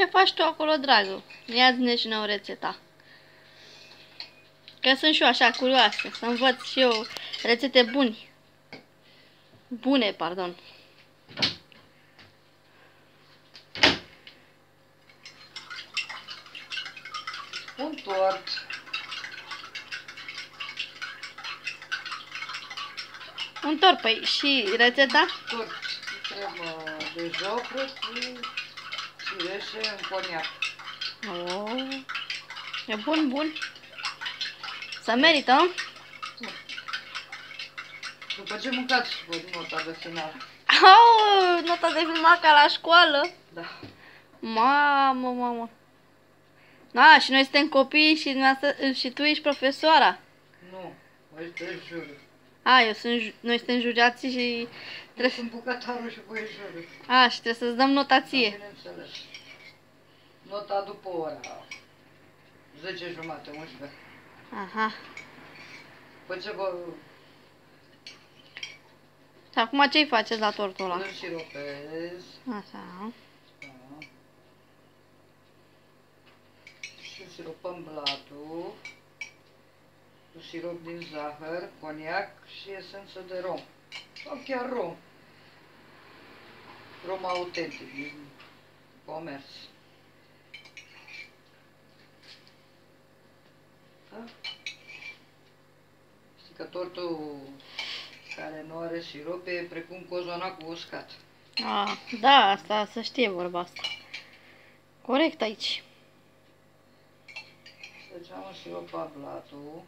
ce faci tu acolo, dragă. Ia-ți-ne și nouă rețeta. Că sunt și eu așa curioasă, să învăț și eu rețete buni. Bune, pardon. Un tort. Un tort, păi și rețeta? Tort cremă de jocră cu cireșe în coniac. Oh. E bun, bun. Să merită, După ce mâncați văd nota de final. Au, nota de filmat ca la școală. Da. Mamă, mamă. Da, și noi suntem copii și, dumneavoastră- și tu ești profesoara. Nu, mai te jur. A, eu sunt, ju- noi suntem judeații și Eu trebuie, sunt bucătarul și voi jur. a, și trebuie să-ți dăm notație. Bineînțeles. Nota după ora 10 jumate, 11. Aha. După ce vă Și acum ce-i faceți la tortul ăla? îl siropez, Așa. da. și siropăm blatul cu sirop din zahăr, coniac și esență de rom. Sau chiar rom. Rom autentic din comerț. Da? Știi că tortul care nu are sirop e precum cozonacul uscat. A, da, asta să știe vorba asta. Corect aici. Deci am siropat blatul.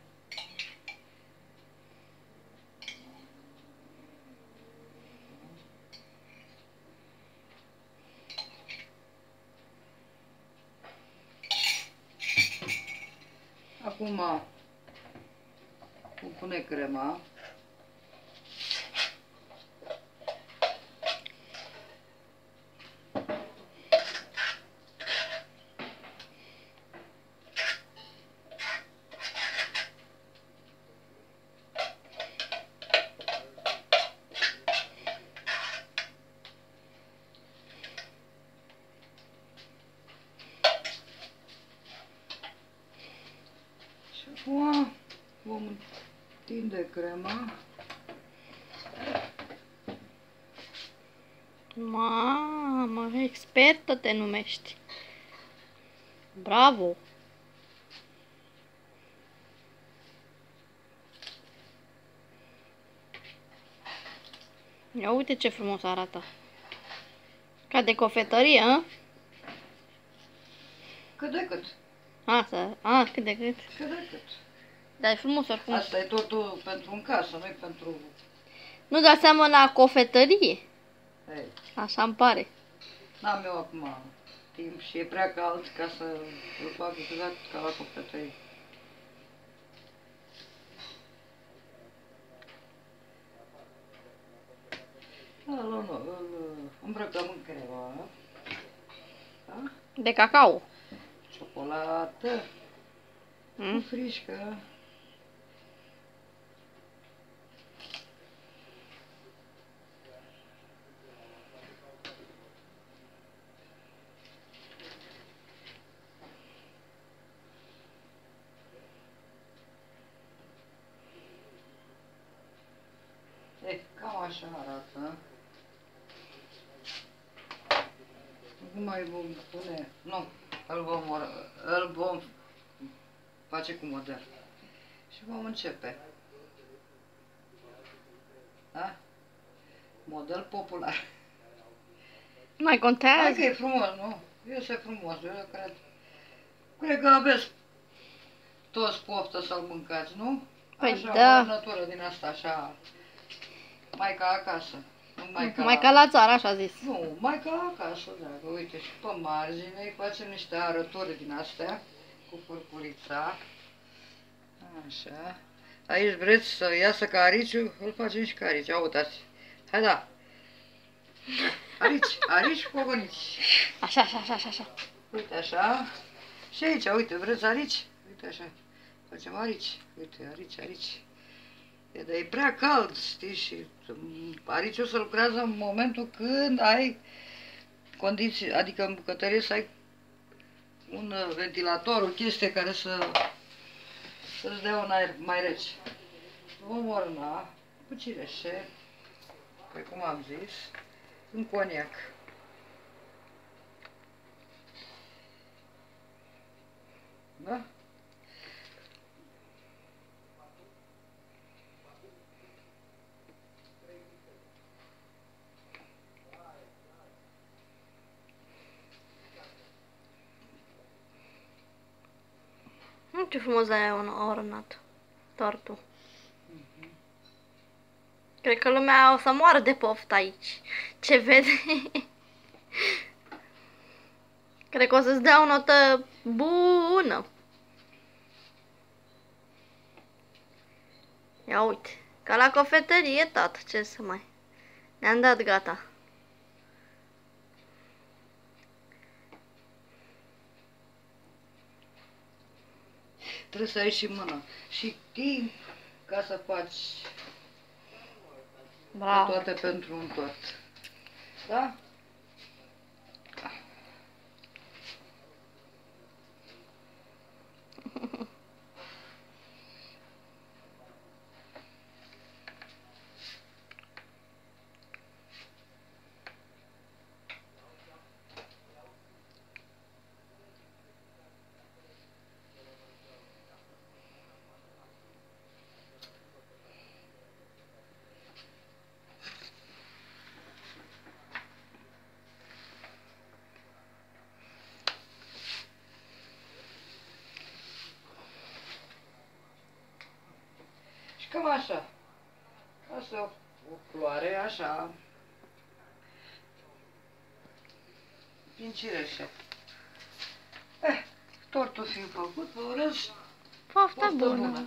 Acum cum pune crema. Și acum vom tinde crema. Mamă, expertă te numești. Bravo. Ia uite ce frumos arată. Ca de cofetărie, a? Cât de cât. Asta, a, cât de cât. Cât de cât. Dar e frumos oricum. Asta e totul pentru în casă, nu e pentru... Nu da seama la cofetărie. Ei, Așa îmi pare. n-am eu acum timp și e prea cald ca să îl fac exact ca la copetărie. Da, îl, îl, îl îmbrăcăm în crema. Da? De cacao. Ciocolată, cu Mm? frișcă. E, cam așa arată. Acum mai vom pune, nu, îl vom, or- îl vom face cu model. Și vom începe. Da? Model popular. Mai Hai contează? că e frumos, nu? Iese frumos, eu cred. Cred că aveți toți poftă să-l mâncați, nu? Păi așa, da. o natură din asta, așa, mai ca acasă. Nu mai ca, Mai ca la țară, așa zis. Nu, mai ca acasă, dacă uite, și pe margine îi facem niște arături din astea, cu furculița. Așa. Aici vreți să iasă ca ariciu, îl facem și ca arici, Ia uitați. Hai da. Arici, arici cu ogonici. Așa, așa, așa, așa, așa. Uite așa. Și aici, uite, vreți arici? Uite așa. Facem arici. Uite, arici, arici. E, dar e prea cald, știi, și mm, ariciul se lucrează în momentul când ai condiții, adică în bucătărie să ai un uh, ventilator, o chestie care să să-ți dea un aer mai rece. Vom orna cu cireșe, precum am zis, în coniac. Da? Nu ce frumos ai un ornat. Tortul. Cred că lumea o să moară de poftă aici. Ce vede? Cred că o să-ți dea o notă bună. Ia uite, ca la cofetărie, tată, ce să mai... Ne-am dat gata. Trebuie să ai și mână și timp ca să faci Bravo. toate pentru un tot. Da? Cam așa. Asta o, o floare, așa. Din cireșe. Eh, tortul fiind făcut, vă urez Poftă poftă bună. bună.